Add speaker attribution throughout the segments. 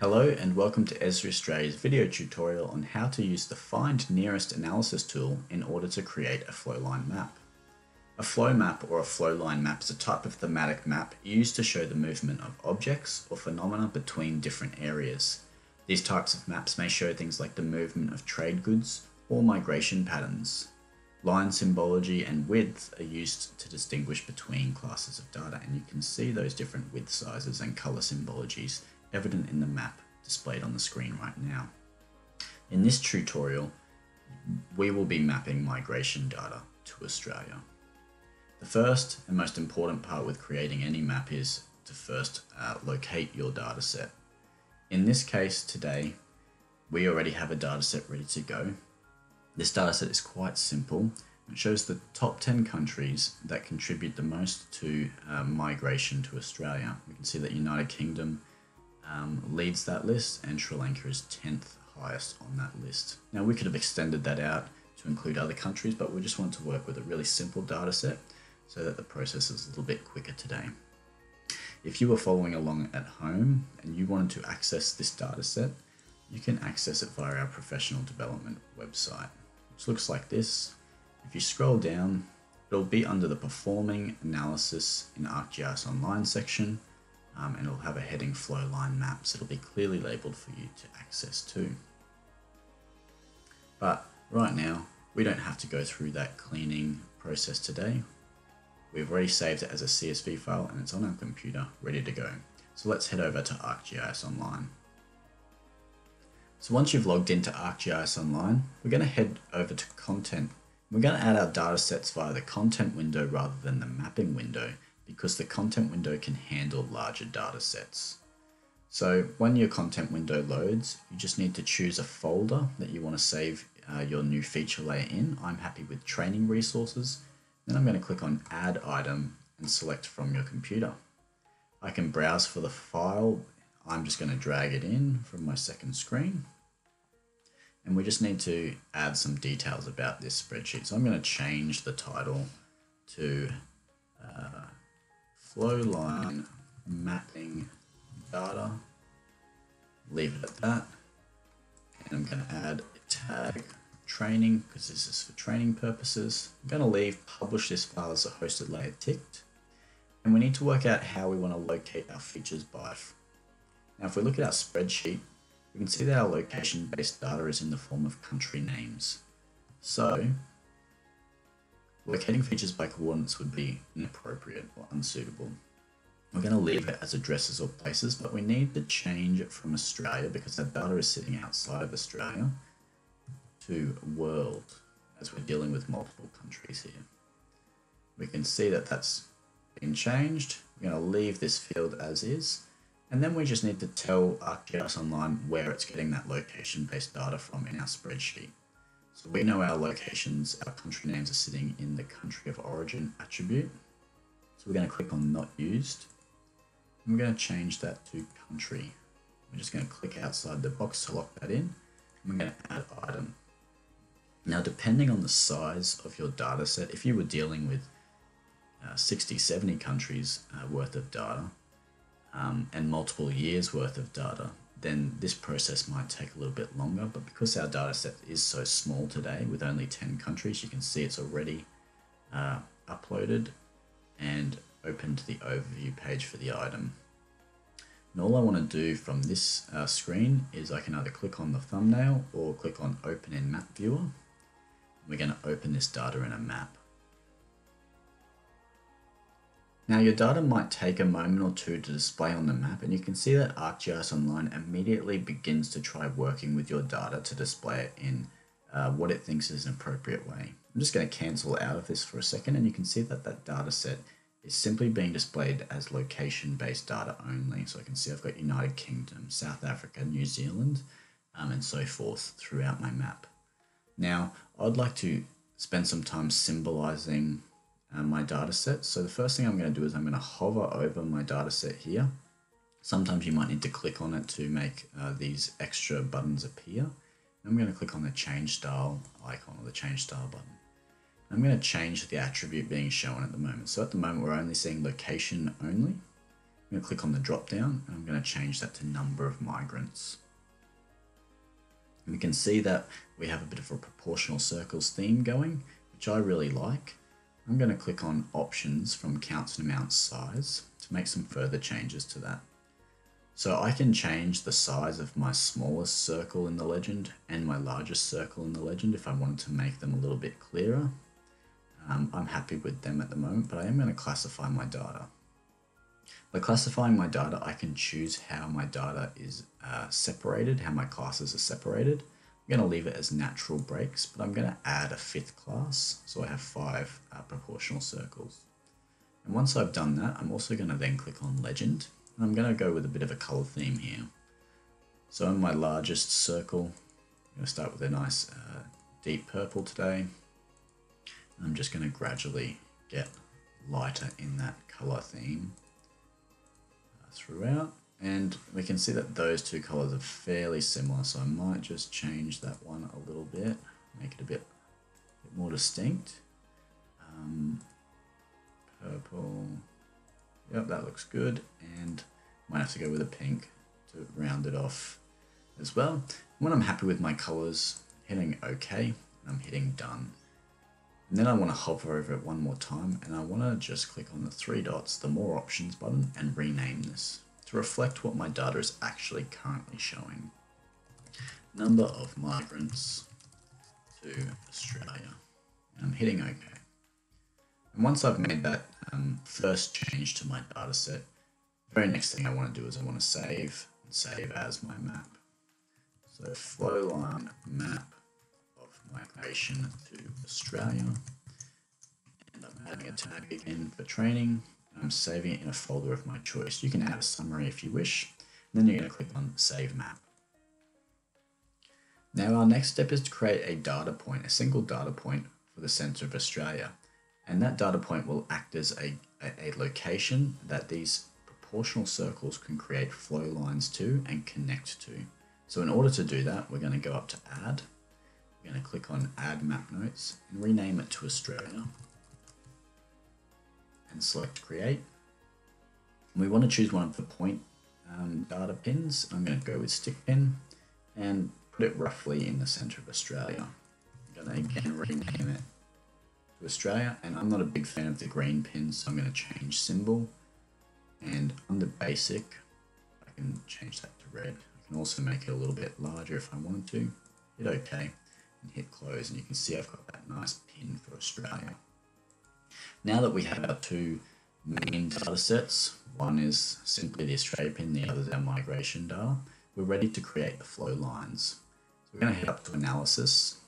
Speaker 1: Hello and welcome to Esri Australia's video tutorial on how to use the Find Nearest Analysis tool in order to create a flowline map. A flow map or a flowline map is a type of thematic map used to show the movement of objects or phenomena between different areas. These types of maps may show things like the movement of trade goods or migration patterns. Line symbology and width are used to distinguish between classes of data and you can see those different width sizes and color symbologies evident in the map displayed on the screen right now. In this tutorial, we will be mapping migration data to Australia. The first and most important part with creating any map is to first uh, locate your data set. In this case today, we already have a data set ready to go. This data set is quite simple. It shows the top 10 countries that contribute the most to uh, migration to Australia. We can see that United Kingdom um, leads that list and Sri Lanka is 10th highest on that list. Now we could have extended that out to include other countries, but we just want to work with a really simple data set so that the process is a little bit quicker today. If you were following along at home and you wanted to access this data set, you can access it via our professional development website, which looks like this. If you scroll down, it'll be under the performing analysis in ArcGIS Online section, um, and it'll have a heading flow line maps. It'll be clearly labeled for you to access too. But right now, we don't have to go through that cleaning process today. We've already saved it as a CSV file and it's on our computer ready to go. So let's head over to ArcGIS Online. So once you've logged into ArcGIS Online, we're going to head over to Content. We're going to add our data sets via the Content window rather than the Mapping window because the Content window can handle larger data sets. So when your Content window loads, you just need to choose a folder that you want to save uh, your new feature layer in. I'm happy with training resources. Then I'm going to click on Add Item and select from your computer. I can browse for the file. I'm just going to drag it in from my second screen. And we just need to add some details about this spreadsheet. So I'm going to change the title to uh, Flowline Mapping Data. Leave it at that. And I'm going to add a tag training because this is for training purposes. I'm going to leave publish this file as a hosted layer ticked. And we need to work out how we want to locate our features by. Now, if we look at our spreadsheet, we can see that our location-based data is in the form of country names. So, locating features by coordinates would be inappropriate or unsuitable. We're going to leave it as addresses or places, but we need to change it from Australia because our data is sitting outside of Australia to world as we're dealing with multiple countries here. We can see that that's been changed. We're going to leave this field as is. And then we just need to tell ArcGIS Online where it's getting that location-based data from in our spreadsheet. So we know our locations, our country names are sitting in the country of origin attribute. So we're going to click on not used. We're going to change that to country. We're just going to click outside the box to lock that in. And we're going to add item. Now, depending on the size of your data set, if you were dealing with uh, 60, 70 countries uh, worth of data um, and multiple years worth of data, then this process might take a little bit longer. But because our data set is so small today with only 10 countries, you can see it's already uh, uploaded and opened the overview page for the item. And all I want to do from this uh, screen is I can either click on the thumbnail or click on open in map viewer we're going to open this data in a map. Now your data might take a moment or two to display on the map and you can see that ArcGIS Online immediately begins to try working with your data to display it in uh, what it thinks is an appropriate way. I'm just going to cancel out of this for a second and you can see that that data set is simply being displayed as location based data only. So I can see I've got United Kingdom, South Africa, New Zealand, um, and so forth throughout my map. Now, I'd like to spend some time symbolizing uh, my data set. So the first thing I'm going to do is I'm going to hover over my data set here. Sometimes you might need to click on it to make uh, these extra buttons appear. I'm going to click on the change style icon or the change style button. I'm going to change the attribute being shown at the moment. So at the moment we're only seeing location only. I'm going to click on the drop down and I'm going to change that to number of migrants. And we can see that we have a bit of a proportional circles theme going, which I really like. I'm going to click on options from counts and amounts size to make some further changes to that. So I can change the size of my smallest circle in the legend and my largest circle in the legend if I wanted to make them a little bit clearer. Um, I'm happy with them at the moment, but I am going to classify my data. By classifying my data, I can choose how my data is uh, separated, how my classes are separated. Going to leave it as natural breaks, but I'm going to add a fifth class, so I have five uh, proportional circles. And once I've done that, I'm also going to then click on legend I'm going to go with a bit of a color theme here. So in my largest circle, I'm going to start with a nice uh, deep purple today. I'm just going to gradually get lighter in that color theme uh, throughout. And we can see that those two colors are fairly similar, so I might just change that one a little bit, make it a bit, bit more distinct. Um, purple, Yep, that looks good. And might have to go with a pink to round it off as well. When I'm happy with my colors, hitting OK, I'm hitting done. And then I want to hover over it one more time and I want to just click on the three dots, the more options button and rename this to reflect what my data is actually currently showing. Number of migrants to Australia. I'm hitting OK. And once I've made that um, first change to my data set, the very next thing I want to do is I want to save and save as my map. So flowline map of migration to Australia. And I'm adding a tag again for training. I'm saving it in a folder of my choice. You can add a summary if you wish. Then you're going to click on Save Map. Now our next step is to create a data point, a single data point for the centre of Australia. And that data point will act as a, a, a location that these proportional circles can create flow lines to and connect to. So in order to do that, we're going to go up to add. We're going to click on add map notes and rename it to Australia. And select create. We want to choose one of the point um, data pins. I'm going to go with stick pin and put it roughly in the center of Australia. I'm going to again rename it to Australia, and I'm not a big fan of the green pins, so I'm going to change symbol. And under basic, I can change that to red. I can also make it a little bit larger if I wanted to. Hit OK and hit close, and you can see I've got that nice pin for Australia. Now that we have our two main data sets, one is simply the Australia pin, the other is our migration data, we're ready to create the flow lines. So we're going to head up to analysis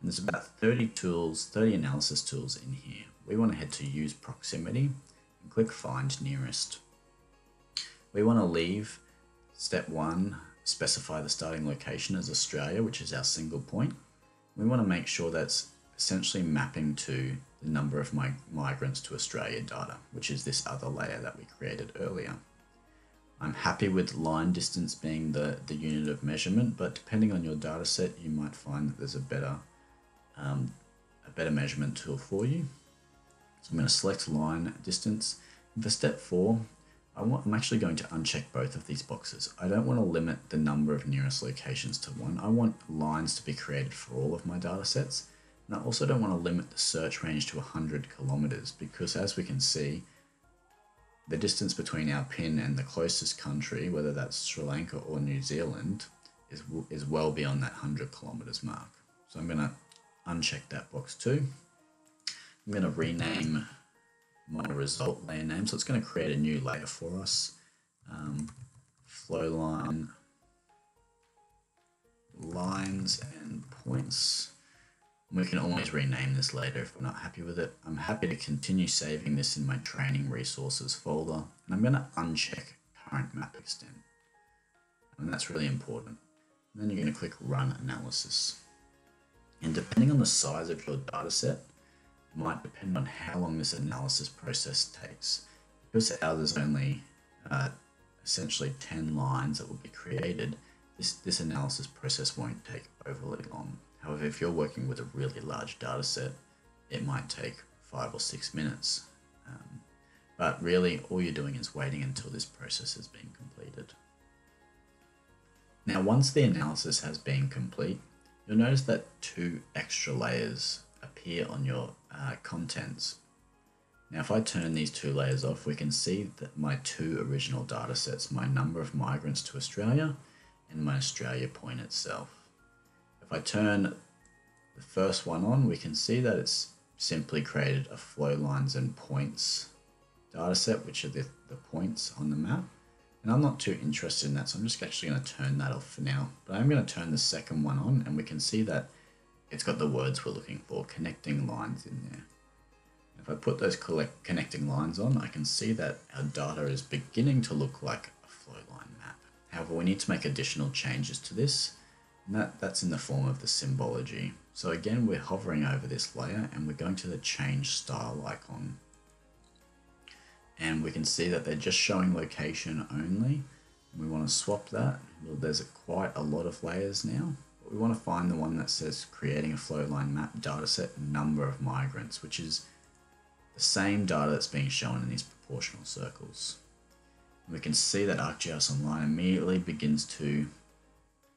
Speaker 1: and there's about 30 tools, 30 analysis tools in here. We want to head to use proximity and click find nearest. We want to leave step one, specify the starting location as Australia, which is our single point. We want to make sure that's essentially mapping to the number of mig migrants to Australia data, which is this other layer that we created earlier. I'm happy with line distance being the, the unit of measurement, but depending on your data set, you might find that there's a better um, a better measurement tool for you. So I'm going to select line distance. For step four, I want, I'm actually going to uncheck both of these boxes. I don't want to limit the number of nearest locations to one. I want lines to be created for all of my data sets. And I also don't want to limit the search range to 100 kilometers because as we can see, the distance between our pin and the closest country, whether that's Sri Lanka or New Zealand, is, is well beyond that 100 kilometers mark. So I'm going to uncheck that box too. I'm going to rename my result layer name. So it's going to create a new layer for us. Um, flow line, lines and points. We can always rename this later if we're not happy with it. I'm happy to continue saving this in my training resources folder. And I'm going to uncheck current map extent. And that's really important. And then you're going to click run analysis. And depending on the size of your data set, might depend on how long this analysis process takes. Because ours is only uh, essentially 10 lines that will be created, this, this analysis process won't take overly long. However, if you're working with a really large data set, it might take five or six minutes. Um, But really, all you're doing is waiting until this process has been completed. Now, once the analysis has been complete, you'll notice that two extra layers appear on your uh, contents. Now, if I turn these two layers off, we can see that my two original data sets, my number of migrants to Australia and my Australia point itself. If I turn the first one on, we can see that it's simply created a flow lines and points data set, which are the, the points on the map. And I'm not too interested in that, so I'm just actually going to turn that off for now. But I'm going to turn the second one on, and we can see that it's got the words we're looking for, connecting lines in there. If I put those connecting lines on, I can see that our data is beginning to look like a flow line map. However, we need to make additional changes to this, and that, that's in the form of the symbology. So again, we're hovering over this layer and we're going to the change style icon and we can see that they're just showing location only. We want to swap that. Well, there's a, quite a lot of layers now. But we want to find the one that says creating a flowline map dataset number of migrants, which is the same data that's being shown in these proportional circles. we can see that ArcGIS Online immediately begins to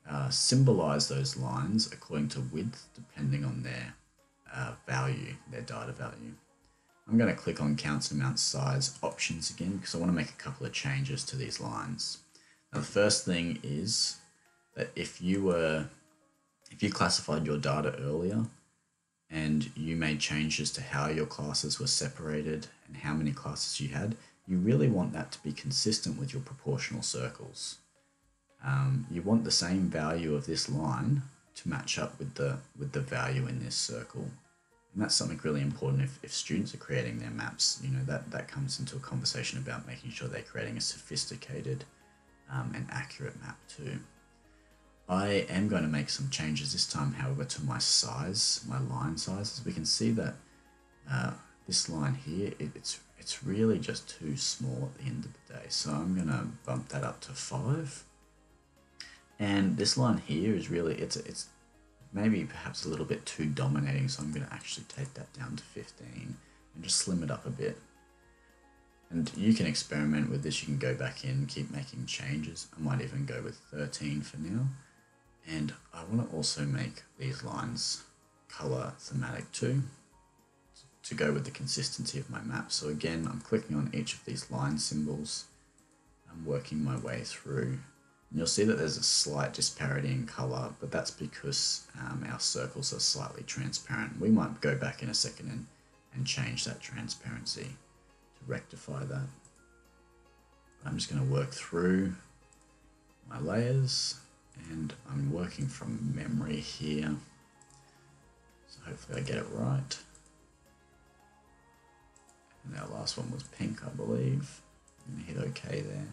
Speaker 1: uh, symbolize those lines according to width depending on their uh, value, their data value. I'm going to click on counts amount size options again because I want to make a couple of changes to these lines. Now the first thing is that if you were if you classified your data earlier and you made changes to how your classes were separated and how many classes you had, you really want that to be consistent with your proportional circles. Um, you want the same value of this line to match up with the with the value in this circle and that's something really important if, if students are creating their maps, you know, that, that comes into a conversation about making sure they're creating a sophisticated um, and accurate map too. I am going to make some changes this time, however, to my size, my line sizes. We can see that uh, this line here, it, it's, it's really just too small at the end of the day. So I'm going to bump that up to five. And this line here is really, it's, it's maybe perhaps a little bit too dominating, so I'm going to actually take that down to 15 and just slim it up a bit. And you can experiment with this, you can go back in, keep making changes. I might even go with 13 for now. And I want to also make these lines color thematic too, to go with the consistency of my map. So again, I'm clicking on each of these line symbols. I'm working my way through and you'll see that there's a slight disparity in color, but that's because um, our circles are slightly transparent. We might go back in a second and, and change that transparency to rectify that. I'm just going to work through my layers and I'm working from memory here. So hopefully I get it right. And our last one was pink, I believe. To hit OK there.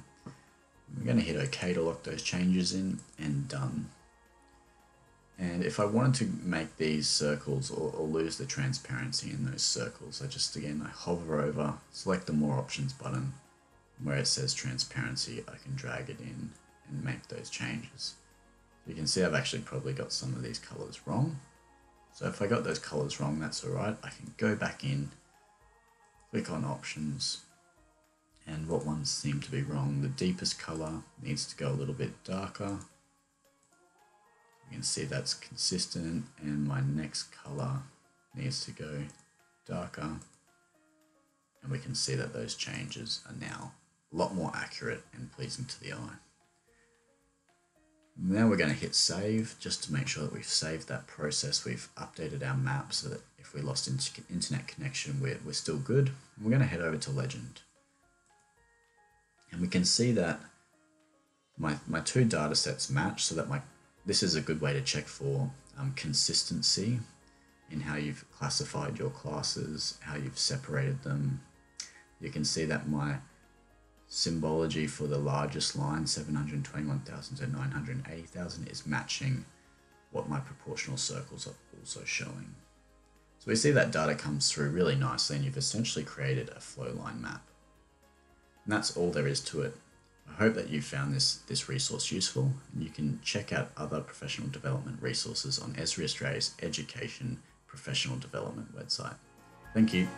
Speaker 1: I'm going to hit OK to lock those changes in and done. And if I wanted to make these circles or, or, lose the transparency in those circles, I just again, I hover over, select the more options button. Where it says transparency, I can drag it in and make those changes. You can see I've actually probably got some of these colors wrong. So if I got those colors wrong, that's all right. I can go back in, click on options, and what ones seem to be wrong. The deepest color needs to go a little bit darker. You can see that's consistent and my next color needs to go darker. And we can see that those changes are now a lot more accurate and pleasing to the eye. Now we're going to hit save just to make sure that we've saved that process. We've updated our map so that if we lost internet connection, we're, we're still good. We're going to head over to Legend. And we can see that my, my two data sets match so that my this is a good way to check for um, consistency in how you've classified your classes, how you've separated them. You can see that my symbology for the largest line, 721,000 to 980,000, is matching what my proportional circles are also showing. So we see that data comes through really nicely and you've essentially created a flow line map. And that's all there is to it. I hope that you found this, this resource useful and you can check out other professional development resources on Esri Australia's education professional development website. Thank you.